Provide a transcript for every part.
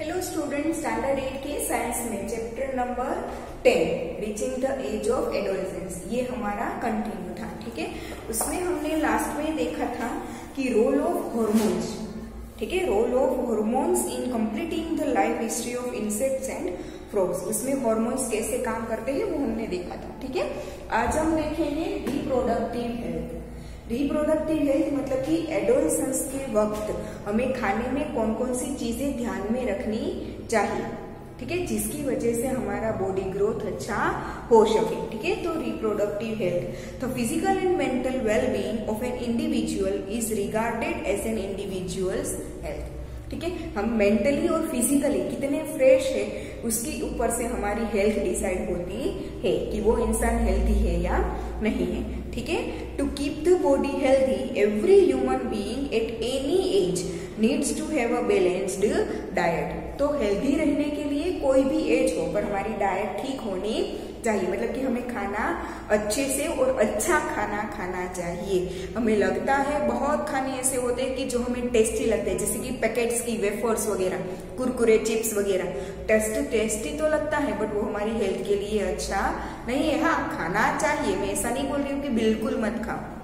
Hello student standard eight के science में chapter number ten reaching the age of adolescence ये हमारा continue था, ठीक है? उसमें हमने लास्ट में देखा था कि रोल ऑफ़ हॉर्मोन्स ठीक है? Role of hormones in completing the life history of insects and frogs उसमें हॉर्मोन्स कैसे काम करते हैं वो हमने देखा था, ठीक है? आज हम देखेंगे रिप्रोडक्टिव हेल्थ रिप्रोडक्टिव हेल्थ मतलब कि एडोलसेंस के वक्त हमें खाने में कौन कौन सी चीज़ें ध्यान में रखनी चाहिए, ठीक है? जिसकी वजह से हमारा बॉडी ग्रोथ अच्छा हो सके, ठीक है? तो रिप्रोडक्टिव हेल्थ तो physical and mental well being of an individual is regarded as an individual's health ठीक है? हम मेंटली और फिजिकली कितने फ्रेश है, उसके ऊपर से हमारी हेल्थ डिसाइड होती है कि वो इंसान हेल्थी है या नहीं है, ठीक है? To keep the body healthy every human being at any age needs to have a balanced diet तो हेल्दी रहने के लिए कोई भी एज हो, पर हमारी डाइट ठीक होनी चाहिए। मतलब कि हमें खाना अच्छे से और अच्छा खाना खाना चाहिए। हमें लगता है, बहुत खाने ऐसे होते हैं कि जो हमें टेस्टी लगते हैं, जैसे कि पैकेट्स की वेफर्स वगैरह, कुरकुरे चिप्स वगैरह। टेस्ट टेस्टी तो लगता है बट वो हमारी हेल्थ के लिए अच्छा नहीं है। हाँ खाना चाहिए। मैं ऐसा नहीं बोल रही हूँ कि बिल्कुल मत खाओ।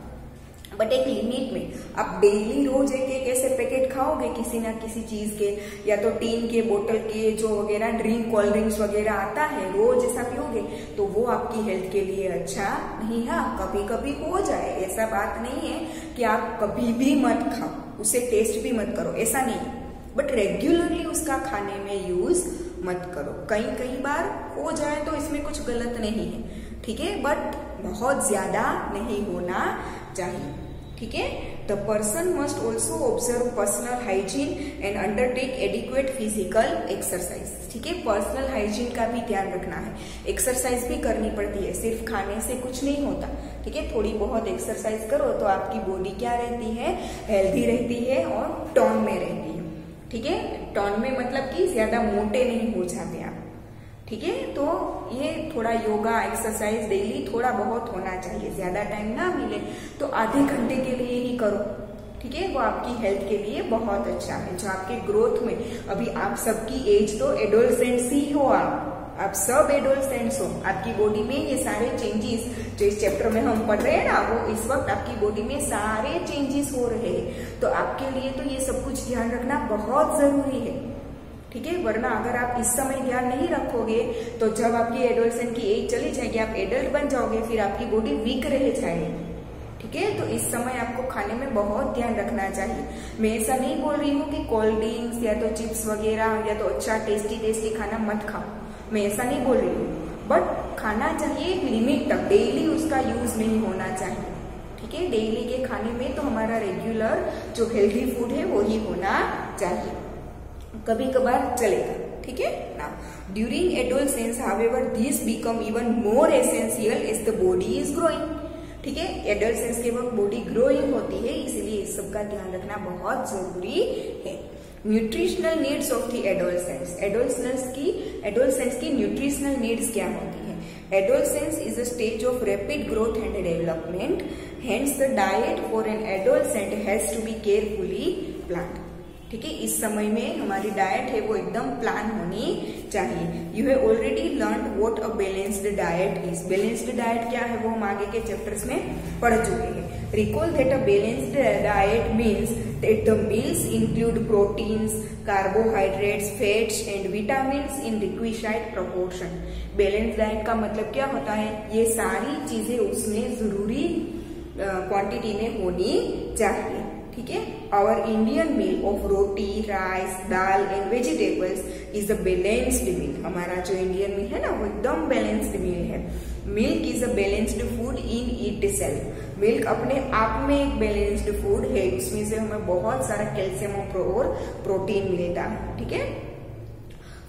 बट एक लिमिट में। आप डेली रोज एक एक ऐसे पैकेट खाओगे किसी ना किसी चीज़ के, या तो टीन के बोतल के, जो वगैरह ड्रिंक कोल्ड ड्रिंक्स वगैरह आता है, रोज ऐसा पियोगे तो वो आपकी हेल्थ के लिए अच्छा नहीं है कभी कभी हो जाए। ऐसा बात नहीं है कि आप कभी भी मत खाओ, उसे टेस्ट भी मत करो, ऐसा नहीं बट रेगुलरली उसका खाने में यूज़ मत करो। कई कई बार हो जाए तो इसमें कुछ गलत नहीं है। ठीक है? बट बहुत ज़्यादा नहीं होना चाहिए। ठीक है? The person must also observe personal hygiene and undertake adequate physical exercise ठीक है? पर्सनल हाइजीन का भी ध्यान रखना है। एक्सरसाइज भी करनी पड़ती है। सिर्फ़ खाने से कुछ नहीं होता। ठीक है? थोड़ी बहुत एक्सरसाइज करो तो आपकी बॉडी क्या रहती है? हेल्थी रहती है और टॉन में रहती है। ठीक है? टॉन में मतलब कि ज़्यादा मोटे नहीं हो जाते आप। ठीक है? तो ये थोड़ा योगा एक्सरसाइज डेली थोड़ा बहुत होना चाहिए। ज़्यादा टाइम ना मिले तो आधे घंटे के लिए ही करो। ठीक है? वो आपकी हेल्थ के लिए बहुत अच्छा है। जो आपके ग्रोथ में, अभी आप सबकी एज तो एडोलसेंट्स ही हो आप। आप सब एडोलसेंट्स हो। आपकी बॉडी में ये सारे चेंजेस जो इस चैप्टर में हम पढ़ रहे हैं ना, वो इस वक्त आपकी बॉडी में सारे चेंजेस हो रहे हैं। तो आपके लिए तो ये सब कुछ ध्यान रखना बहुत ज़रूरी है। ठीक है? वरना अगर आप इस समय ध्यान नहीं रखोगे तो जब आपकी एडोलसेंट की एज चली जाएगी, आप एडल्ट बन जाओगे, फिर आपकी बॉडी वीक रह जाएगी। ठीक है? तो इस समय आपको खाने में बहुत ध्यान रखना चाहिए। मैं ऐसा नहीं बोल रही हूँ कि कोल्ड ड्रिंक्स या तो चिप्स वगैरह या तो अच्छा टेस्टी टेस्टी खाना मत खाओ। मैं ऐसा नहीं बोल रही हूँ। बट खाना चाहिए लिमिट तक। डेली उसका यूज़ नहीं होना चाहिए। ठीक है? डेली के खाने में तो हमारा रेगुलर जो हेल्दी फ़ूड है, वो होना चाहिए। कभी कभार चलेगा, ठीक है? ना during adolescence however this become even more essential is the body is growing ठीक है? एडोलसेंस के वक्त बॉडी ग्रोइंग होती है, इसलिए इस सबका ध्यान रखना बहुत ज़रूरी है। Nutritional needs of the adolescence adolescence की एडोलसेंस की न्यूट्रिशनल नीड्स क्या होती है? Adolescence is a stage of rapid growth and development hence the diet for an adolescent has to be carefully plan ठीक है, इस समय में हमारी डाइट है वो एकदम प्लान होनी चाहिए। You have already learn what a balanced diet is balanced diet क्या है वो हम आगे के चैप्टर्स में पढ़ चुके हैं। Recall that a balanced diet means that the meals include proteins carbohydrates fats and vitamin in requisite proportion balance diet का मतलब क्या होता है? ये सारी चीज़ें उसमें ज़रूरी क्वांटिटी में होनी चाहिए। ठीक है? Our Indian meal of roti rice dal and vegetables is a balanced meal हमारा जो इंडियन मील है ना, वो एकदम बैलेंस्ड मील है। Milk is a balanced food in itself milk अपने आप में एक बैलेंस्ड फ़ूड है। उसमें से हमें बहुत सारा कैल्शियम और प्रोटीन मिलता है। ठीक है?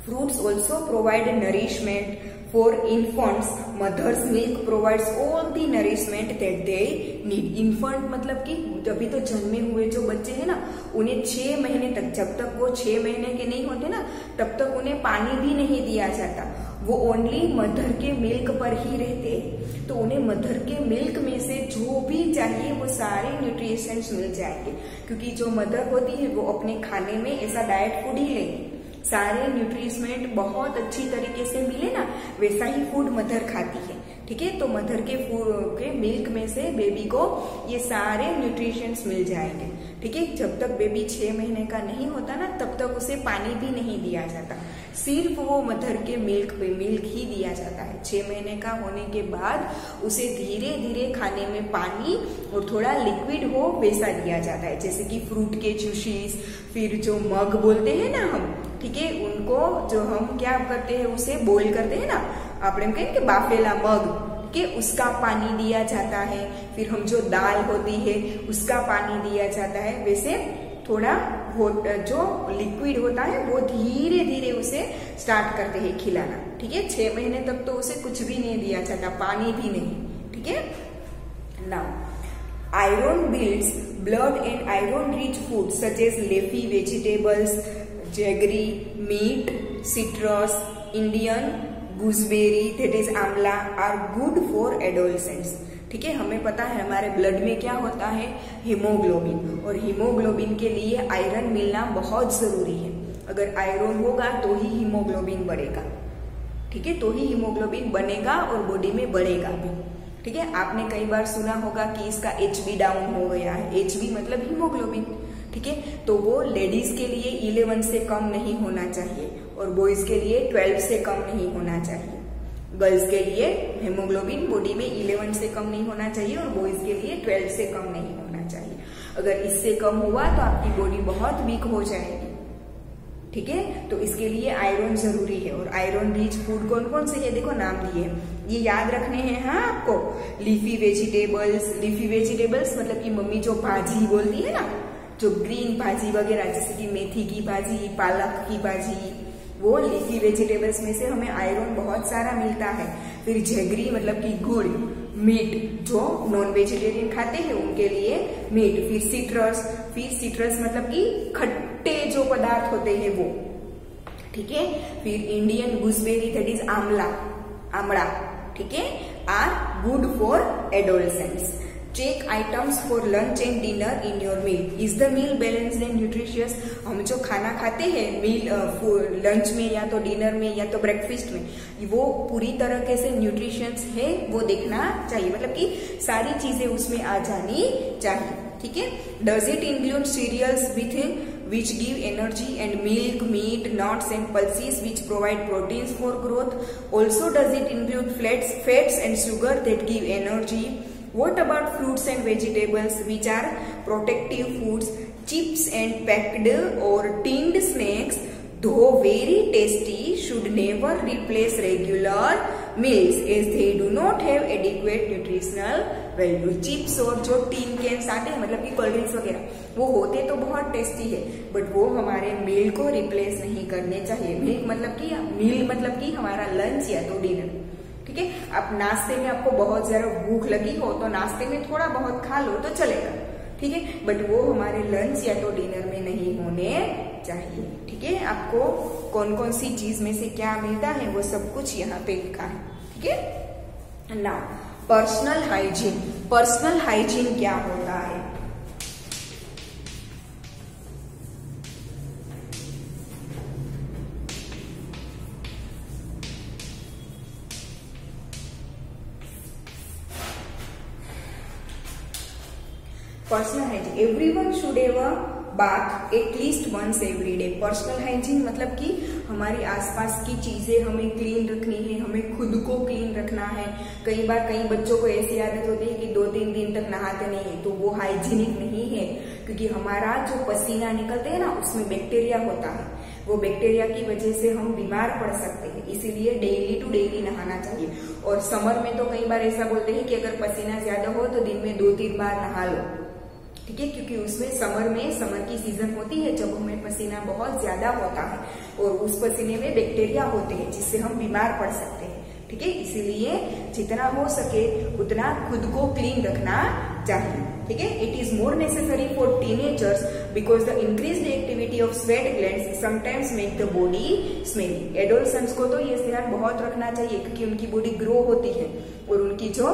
Fruits also provide nourishment For infants, mother's milk provides all the nourishment that they need. Infant मतलब कि अभी तो जन्मे हुए जो बच्चे हैं ना उन्हें छह महीने तक जब तक वो छह महीने के नहीं होते ना तब तक उन्हें पानी भी नहीं दिया जाता। वो ओनली मदर के मिल्क पर ही रहते। तो उन्हें मदर के मिल्क में से जो भी चाहिए वो सारे न्यूट्रिशंस मिल जाएँगे। क्योंकि जो मदर होती है वो अपने खाने में ऐसा डाइट फ़ूड ही लेगी। सारे न्यूट्रिशमेंट बहुत अच्छी तरीके से मिले ना वैसा ही फ़ूड मदर खाती है। ठीक है? तो मदर के के मिल्क में से बेबी को ये सारे न्यूट्रिशंस मिल जाएँगे। ठीक है? जब तक बेबी छह महीने का नहीं होता ना, तब तक उसे पानी भी नहीं दिया जाता। सिर्फ़ वो मदर के मिल्क पे मिल्क ही दिया जाता है। छह महीने का होने के बाद उसे धीरे धीरे खाने में पानी और थोड़ा लिक्विड हो, वैसा दिया जाता है। जैसे कि फ्रूट के जूसीस फिर जो मग बोलते हैं ना हम, ठीक है? उनको जो हम क्या करते हैं, उसे बॉइल करते हैं ना આપણે એમ કહીએ કે બાફેલા મગ કે उसका पानी दिया जाता है फिर हम जो दाल होती है उसका पानी दिया जाता है वैसे थोड़ा जो लिक्विड होता है वो धीरे धीरे उसे स्टार्ट करते हैं खिलाना ठीक है छह महीने तक तो उसे कुछ भी नहीं दिया जाता पानी भी नहीं ठीक है now iron builds blood and iron rich food such as leafy vegetables jaggery meat citrus Indian gooseberry that is amla are good for adolescents ठीक है, हमें पता है हमारे ब्लड में क्या होता है? हीमोग्लोबिन और हीमोग्लोबिन के लिए आयरन मिलना बहुत ज़रूरी है। अगर आयरन होगा तो ही हीमोग्लोबिन बढ़ेगा। ठीक है तो ही हीमोग्लोबिन बनेगा और बॉडी में बढ़ेगा भी। ठीक है, आपने कई बार सुना होगा कि इसका एचबी डाउन हो गया है। एचबी मतलब हीमोग्लोबिन ठीक है? तो वो लेडीज़ के लिए इलेवन से कम नहीं होना चाहिए और बॉयज़ के लिए ट्वेल्व से कम नहीं होना चाहिए। गर्ल्स के लिए हेमोग्लोबिन बॉडी में इलेवन से कम नहीं होना चाहिए और बॉयज़ के लिए ट्वेल्व से कम नहीं होना चाहिए। अगर इससे कम हुआ तो आपकी बॉडी बहुत वीक हो जाएगी। ठीक है? तो इसके लिए आयरन ज़रूरी है और आयरन रिच फ़ूड कौन कौन से है? देखो नाम दिए। ये याद रखने हैं हाँ आपको? लीफी वेजिटेबल्स लीफी वेजिटेबल्स मतलब कि मम्मी जो भाजी बोलती है ना जो ग्रीन भाजी वगैरह, जैसे कि मेथी की भाजी, पालक की भाजी, वो लीफी वेजिटेबल्स में से हमें आयरन बहुत सारा मिलता है। फिर झगरी मतलब कि गुड़, मीट, जो नॉन वेजिटेरियन खाते हैं, उनके लिए मीट, फिर सिट्रस फिर सिट्रस मतलब कि खट्टे जो पदार्थ होते हैं वो। ठीक है? फिर Indian gooseberry that is amla आमड़ा ठीक है? Are good for adolescents check items for lunch and dinner in your meal is the meal balanced and nutritious हम जो खाना खाते हैं मील लंच में या तो डिनर में या तो ब्रेकफास्ट में वो पूरी तरह से न्यूट्रिशियस है वो देखना चाहिए। मतलब कि सारी चीज़ें उसमें आ जानी चाहिए। ठीक है? Does it include cereals with which give energy and milk, meat, nuts and pulses which provide proteins for growth. Also does it include fats, fats and sugar that give energy. What about fruits and vegetables which are protective foods, chips and packed or tinned snacks though very tasty should never replace regular meals as they do not have adequate nutritional value. Chips और जो tin cans आते हैं मतलब कि cold drinks वगैरह वो होते तो बहुत टेस्टी है बट वो हमारे मील को रिप्लेस नहीं करने चाहिए मिल्क मतलब कि मील मतलब कि हमारा लंच या तो डिनर ठीक है अब नाश्ते में आपको बहुत ज़्यादा भूख लगी हो तो नाश्ते में थोड़ा बहुत खा लो तो चलेगा, ठीक है? बट वो हमारे लंच या तो डिनर में नहीं होने चाहिए, ठीक है? आपको कौन कौन सी चीज़ में से क्या मिलता है, वो सब कुछ यहाँ पे लिखा है, ठीक है? ना पर्सनल हाइजीन पर्सनल हाइजीन क्या होता है? Personal hygiene every one should have bath at least once every day personal hygiene मतलब कि हमारी आसपास की चीज़ें हमें क्लीन रखनी है, हमें खुद को क्लीन रखना है। कई बार कई बच्चों को ऐसी आदत होती है कि दो तीन दिन तक नहाते नहीं है तो वो हाइजीनिक नहीं है। क्योंकि हमारा जो पसीना निकलते हैं ना, उसमें बैक्टीरिया होता है। वो बैक्टीरिया की वजह से हम बीमार पड़ सकते हैं। इसीलिए डेली टू डेली नहाना चाहिए। और समर में तो कई बार ऐसा बोलते हैं कि अगर पसीना ज़्यादा हो तो दिन में दो तीन बार नहा लो। ठीक है? क्योंकि उसमें समर में, समर की सीज़न होती है जब हमें पसीना बहुत ज़्यादा होता है और उस पसीने में बैक्टीरिया होते हैं जिससे हम बीमार पड़ सकते हैं, ठीक है? इसीलिए जितना हो सके उतना खुद को क्लीन रखना चाहिए, ठीक है? It is more necessary for teenagers because the increase activity of sweat gland sometimes make the body smelly adolescence को तो ये ध्यान बहुत रखना चाहिए क्योंकि उनकी बॉडी ग्रो होती है और उनकी जो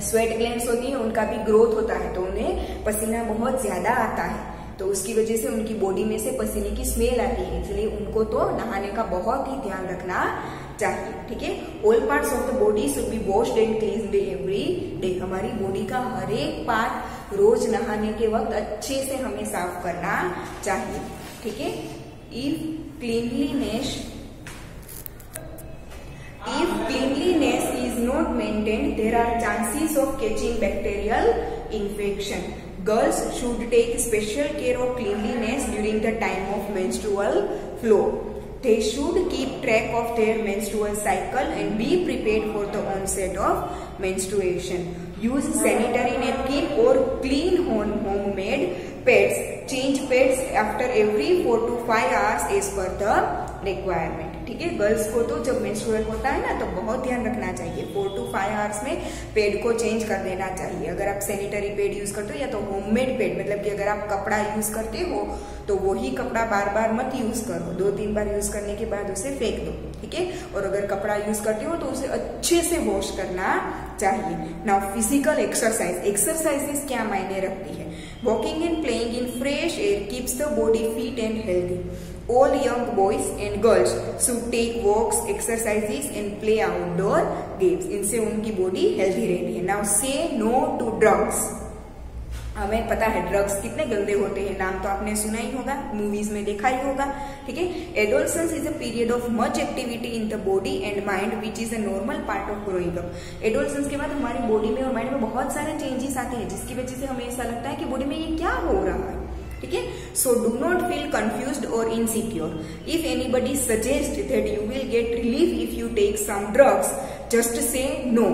स्वेट ग्लैंड होती है, उनका भी ग्रोथ होता है तो उन्हें पसीना बहुत ज़्यादा आता है। तो उसकी वजह से उनकी बॉडी में से पसीने की स्मेल आती है, इसलिए उनको तो नहाने का बहुत ही ध्यान रखना चाहिए, ठीक है? All parts of the body should be washed and clean every day हमारी बॉडी का हर एक पार्ट रोज नहाने के वक्त अच्छे से हमें साफ़ करना चाहिए, ठीक है? If cleanliness if is not maintained, there are chances of catching bacterial infection. Girls should take special care of cleanliness during the time of menstrual flow. They should keep track of their menstrual cycle and be prepared for the onset of menstruation. Use sanitary napkin or clean homemade pads. Change pads after every 4 to 5 hours as per the requirement. ठीक है? Girls को तो जब menstrual होता है ना तो बहुत ध्यान रखना चाहिए। फोर टू फाइव आवर्स में पेड को चेंज कर देना चाहिए। अगर आप सैनिटरी पेड यूज़ करते हो या तो होममेड पेड मतलब कि अगर आप कपड़ा यूज़ करते हो तो वही कपड़ा बार बार मत यूज़ करो। दो तीन बार यूज़ करने के बाद उसे फेंक दो, ठीक है? और अगर कपड़ा यूज़ करते हो तो उसे अच्छे से वॉश करना चाहिए। नाउ फ़िज़िकल एक्सरसाइज एक्सरसाइजेस क्या मायने रखती है? Walking and playing in fresh air keeps the body fit and healthy all young boys and girls should take walks, exercises, and play outdoor games. इनसे उनकी बॉडी हेल्थी रहती है। Now से no to drugs हमें पता है drugs कितने गंदे होते हैं। नाम तो आपने सुना ही होगा मूवीज़ में देखा ही होगा। ठीक है? Adolescence is a period of much activity in the body and mind which is a normal part of growing up adolescence के बाद हमारी बॉडी में और माइंड में बहुत सारे चेंजेस आते हैं, जिसकी वजह से हमें ऐसा लगता है कि बॉडी में ये क्या हो रहा है। ठीक है? So do not feel confuse और insecure if anybody suggest that you will get relief if you take some drugs just say no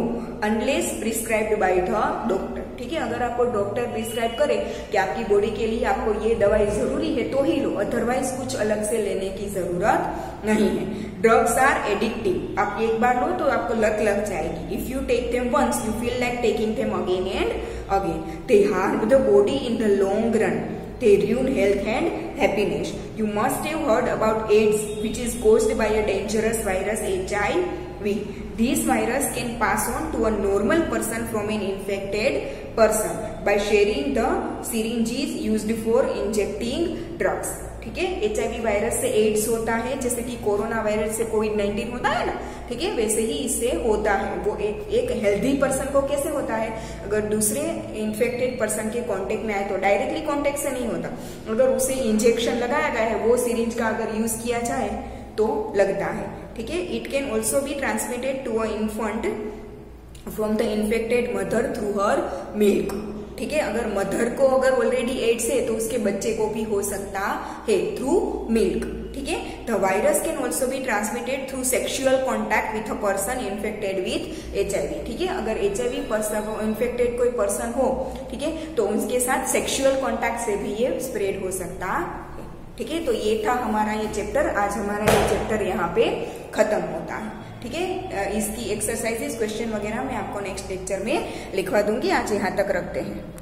unless prescribed by the doctor ठीक है? अगर आपको डॉक्टर प्रिस्क्राइब करे कि आपकी बॉडी के लिए आपको ये दवाई ज़रूरी है तो ही लो. अदरवाइज़ कुछ अलग से लेने की ज़रूरत नहीं है. ड्रग्स आर एडिक्टिव आप एक बार लो तो आपको लत लग जाएगी. If you take them once you feel like taking them again and again they harm the body in the long run they ruin health and happiness. You must have heard about AIDS, which is caused by a dangerous virus HIV. This virus can pass on to a normal person from an infected person by sharing the syringes used for injecting drugs. ठीक है HIV virus से AIDS होता है जैसे कि corona virus से Covid 19 होता है ना ठीक है? वैसे ही इससे होता है। वो एक एक हेल्दी पर्सन को कैसे होता है? अगर दूसरे इन्फेक्टेड पर्सन के कांटेक्ट में आए तो डायरेक्टली कांटेक्ट से नहीं होता। अगर उसे इंजेक्शन लगाया गया है, वो सीरीज़ का अगर यूज़ किया जाए तो लगता है। ठीक है? It can also be transmitted to a infant from the infected mother through her milk ठीक है? अगर मदर को अगर ऑलरेडी एड्स है तो उसके बच्चे को भी हो सकता है थ्रू मिल्क ठीक है? The virus can also be transmitted through sexual contact with a person infected with H ठीक है? अगर एच पर्सन इन्फेक्टेड कोई पर्सन हो, ठीक है? तो उनके साथ सेक्शुअल कॉन्टैक्ट से भी ये स्प्रेड हो सकता है, ठीक है? तो ये था हमारा ये चैप्टर आज हमारा ये चैप्टर यहाँ पे खत्म होता है, ठीक है? इसकी एक्सरसाइजेस क्वेश्चन वगैरह मैं आपको नेक्स्ट लेक्चर में लिखवा दूँगी, आज यहाँ तक रखते हैं।